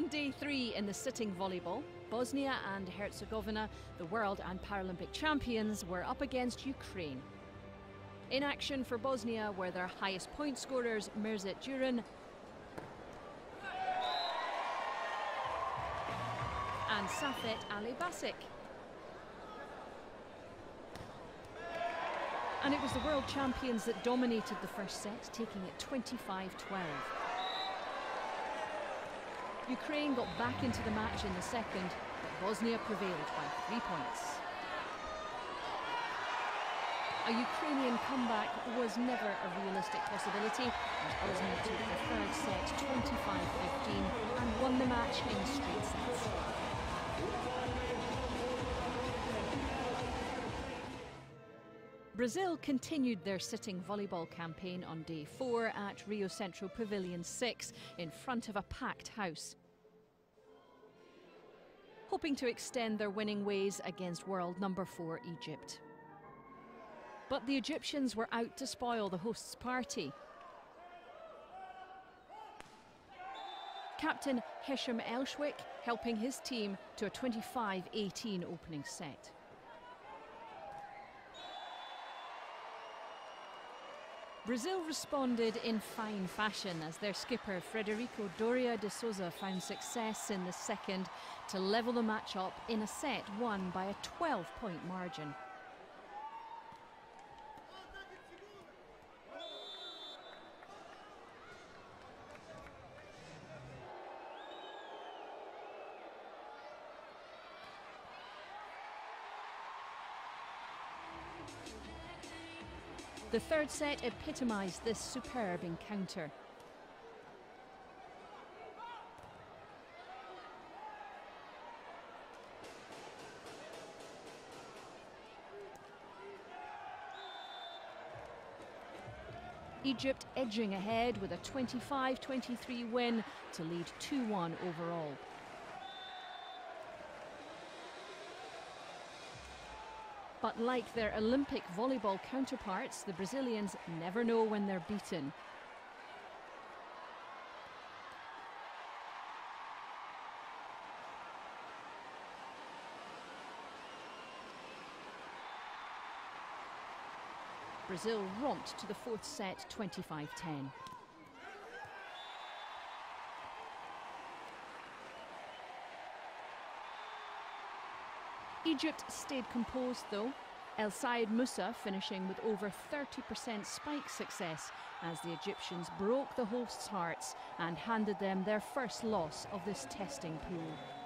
On day three in the sitting volleyball, Bosnia and Herzegovina, the world and Paralympic champions, were up against Ukraine. In action for Bosnia were their highest point scorers Mirzet Duran and Safet Alibasic. And it was the world champions that dominated the first set, taking it 25 12. Ukraine got back into the match in the second, but Bosnia prevailed by three points. A Ukrainian comeback was never a realistic possibility, as Bosnia took the third set 25-15 and won the match in straight sets. Brazil continued their sitting volleyball campaign on day four at Rio Central Pavilion 6 in front of a packed house hoping to extend their winning ways against world number four Egypt. But the Egyptians were out to spoil the hosts' party. Captain Hesham Elshwick helping his team to a 25 18 opening set. Brazil responded in fine fashion as their skipper Frederico Doria de Souza found success in the second to level the match up in a set won by a 12 point margin. The third set epitomised this superb encounter. Egypt edging ahead with a 25-23 win to lead 2-1 overall. But like their Olympic volleyball counterparts, the Brazilians never know when they're beaten. Brazil romped to the fourth set 25 Egypt stayed composed though. El Sayed Musa finishing with over 30% spike success as the Egyptians broke the hosts' hearts and handed them their first loss of this testing pool.